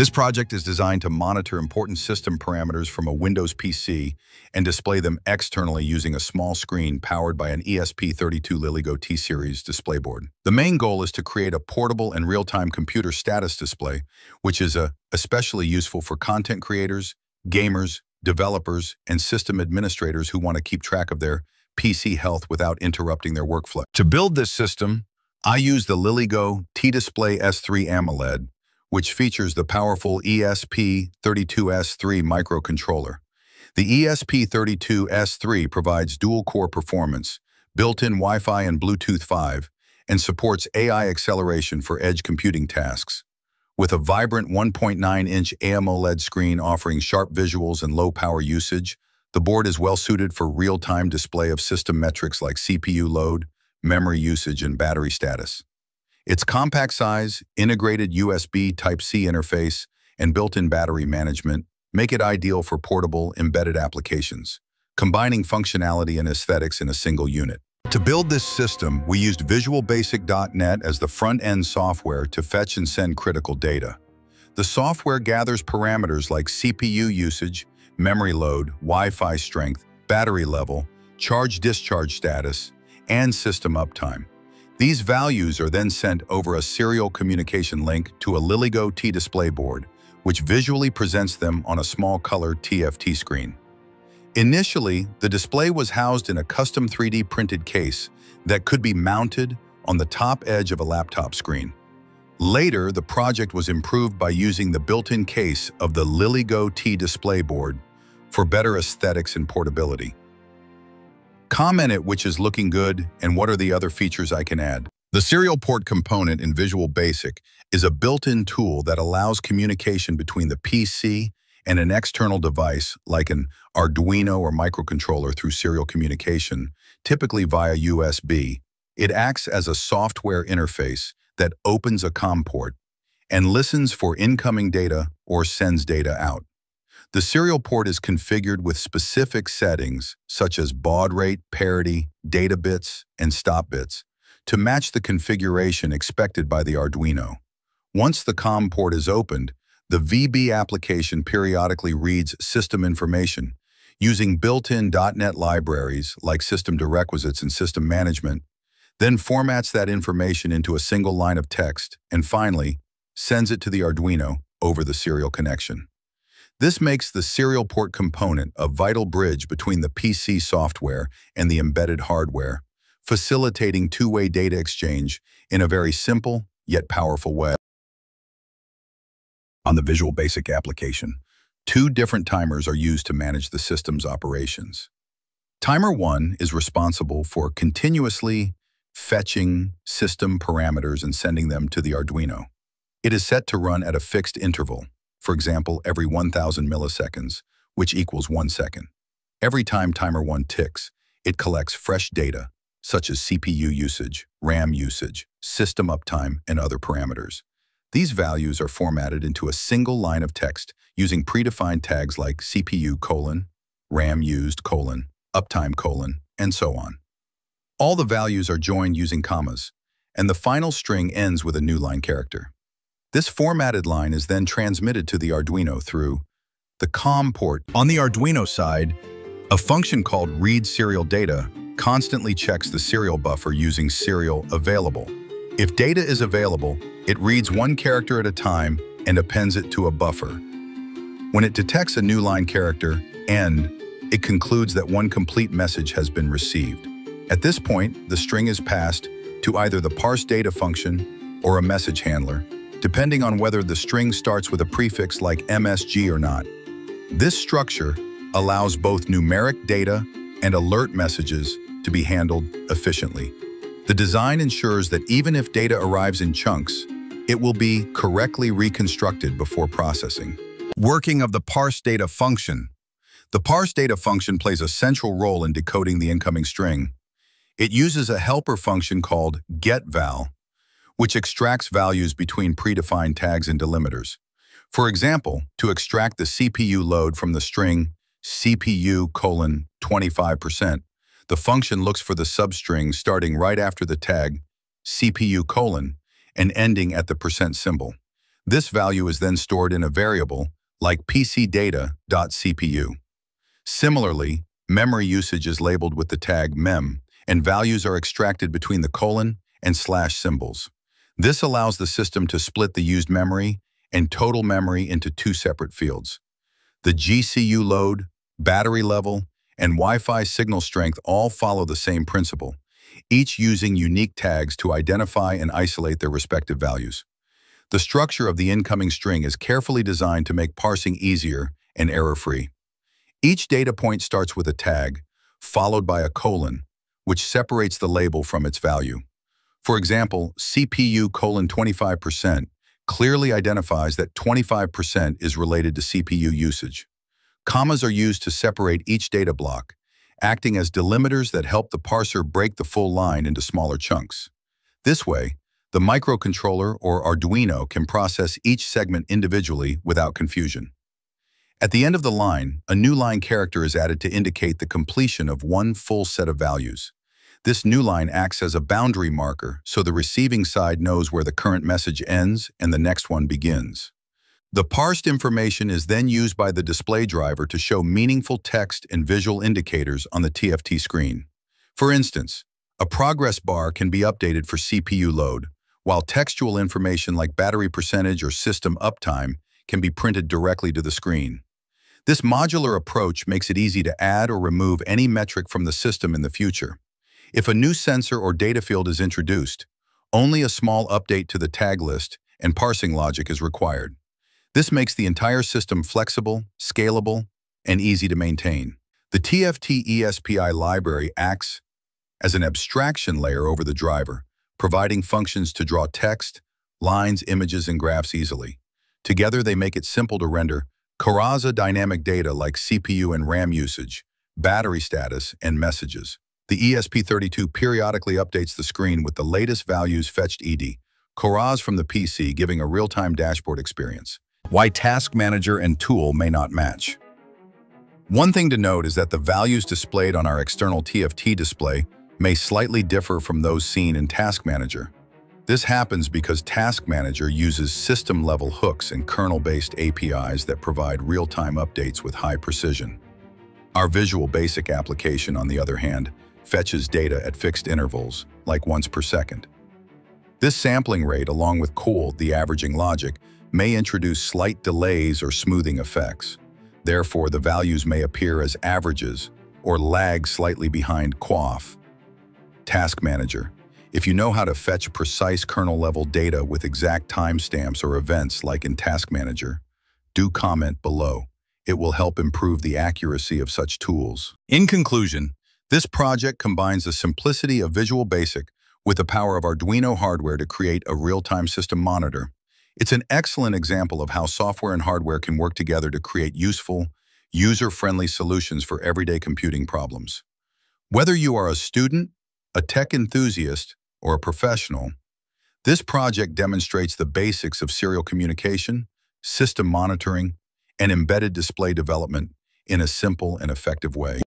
This project is designed to monitor important system parameters from a Windows PC and display them externally using a small screen powered by an ESP32 LilyGo T-Series display board. The main goal is to create a portable and real-time computer status display, which is especially useful for content creators, gamers, developers, and system administrators who want to keep track of their PC health without interrupting their workflow. To build this system, I use the LilyGo T-Display S3 AMOLED, which features the powerful ESP32S3 microcontroller. The ESP32S3 provides dual-core performance, built-in Wi-Fi and Bluetooth 5, and supports AI acceleration for edge computing tasks. With a vibrant 1.9-inch AMOLED screen offering sharp visuals and low power usage, the board is well suited for real-time display of system metrics like CPU load, memory usage, and battery status. Its compact size, integrated USB Type-C interface, and built-in battery management make it ideal for portable, embedded applications, combining functionality and aesthetics in a single unit. To build this system, we used Visual VisualBasic.net as the front-end software to fetch and send critical data. The software gathers parameters like CPU usage, memory load, Wi-Fi strength, battery level, charge-discharge status, and system uptime. These values are then sent over a serial communication link to a LilyGo T-display board, which visually presents them on a small color TFT screen. Initially, the display was housed in a custom 3D printed case that could be mounted on the top edge of a laptop screen. Later, the project was improved by using the built-in case of the LilyGo T display board for better aesthetics and portability. Comment it which is looking good and what are the other features I can add. The serial port component in Visual Basic is a built-in tool that allows communication between the PC and an external device like an Arduino or microcontroller through serial communication, typically via USB. It acts as a software interface that opens a COM port and listens for incoming data or sends data out. The serial port is configured with specific settings such as baud rate, parity, data bits, and stop bits to match the configuration expected by the Arduino. Once the COM port is opened, the VB application periodically reads system information using built-in .NET libraries like System Diagnostics and System Management, then formats that information into a single line of text, and finally, sends it to the Arduino over the serial connection. This makes the serial port component a vital bridge between the PC software and the embedded hardware, facilitating two-way data exchange in a very simple yet powerful way. On the Visual Basic application, two different timers are used to manage the system's operations. Timer 1 is responsible for continuously fetching system parameters and sending them to the Arduino. It is set to run at a fixed interval, for example, every 1,000 milliseconds, which equals one second. Every time timer 1 ticks, it collects fresh data, such as CPU usage, RAM usage, system uptime, and other parameters. These values are formatted into a single line of text using predefined tags like CPU colon, RAM used colon, uptime colon, and so on. All the values are joined using commas, and the final string ends with a new line character. This formatted line is then transmitted to the Arduino through the COM port. On the Arduino side, a function called read serial data constantly checks the serial buffer using serial available. If data is available, it reads one character at a time and appends it to a buffer. When it detects a new line character, end, it concludes that one complete message has been received. At this point, the string is passed to either the parse data function or a message handler, depending on whether the string starts with a prefix like MSG or not. This structure allows both numeric data and alert messages to be handled efficiently. The design ensures that even if data arrives in chunks, it will be correctly reconstructed before processing. Working of the parse data function. The parse data function plays a central role in decoding the incoming string. It uses a helper function called getVal which extracts values between predefined tags and delimiters. For example, to extract the CPU load from the string CPU colon 25%, the function looks for the substring starting right after the tag CPU colon and ending at the percent symbol. This value is then stored in a variable like pcdata.cpu. Similarly, memory usage is labeled with the tag mem, and values are extracted between the colon and slash symbols. This allows the system to split the used memory and total memory into two separate fields. The GPU load, battery level, and Wi-Fi signal strength all follow the same principle, each using unique tags to identify and isolate their respective values. The structure of the incoming string is carefully designed to make parsing easier and error-free. Each data point starts with a tag, followed by a colon, which separates the label from its value. For example, CPU colon 25% clearly identifies that 25% is related to CPU usage. Commas are used to separate each data block, acting as delimiters that help the parser break the full line into smaller chunks. This way, the microcontroller or Arduino can process each segment individually without confusion. At the end of the line, a new line character is added to indicate the completion of one full set of values. This new line acts as a boundary marker so the receiving side knows where the current message ends and the next one begins. The parsed information is then used by the display driver to show meaningful text and visual indicators on the TFT screen. For instance, a progress bar can be updated for CPU load, while textual information like battery percentage or system uptime can be printed directly to the screen. This modular approach makes it easy to add or remove any metric from the system in the future. If a new sensor or data field is introduced, only a small update to the tag list and parsing logic is required. This makes the entire system flexible, scalable, and easy to maintain. The TFT_eSPI library acts as an abstraction layer over the driver, providing functions to draw text, lines, images, and graphs easily. Together, they make it simple to render Karaza dynamic data like CPU and RAM usage, battery status, and messages. The ESP32 periodically updates the screen with the latest values fetched ED, Coraz from the PC giving a real-time dashboard experience. Why Task Manager and Tool may not match. One thing to note is that the values displayed on our external TFT display may slightly differ from those seen in Task Manager. This happens because Task Manager uses system-level hooks and kernel-based APIs that provide real-time updates with high precision. Our Visual Basic application, on the other hand, fetches data at fixed intervals, like once per second. This sampling rate, along with COOL, the averaging logic, may introduce slight delays or smoothing effects. Therefore, the values may appear as averages or lag slightly behind QoF. Task Manager. If you know how to fetch precise kernel-level data with exact timestamps or events like in Task Manager, do comment below. It will help improve the accuracy of such tools. In conclusion, this project combines the simplicity of Visual Basic with the power of Arduino hardware to create a real-time system monitor. It's an excellent example of how software and hardware can work together to create useful, user-friendly solutions for everyday computing problems. Whether you are a student, a tech enthusiast, or a professional, this project demonstrates the basics of serial communication, system monitoring, and embedded display development in a simple and effective way.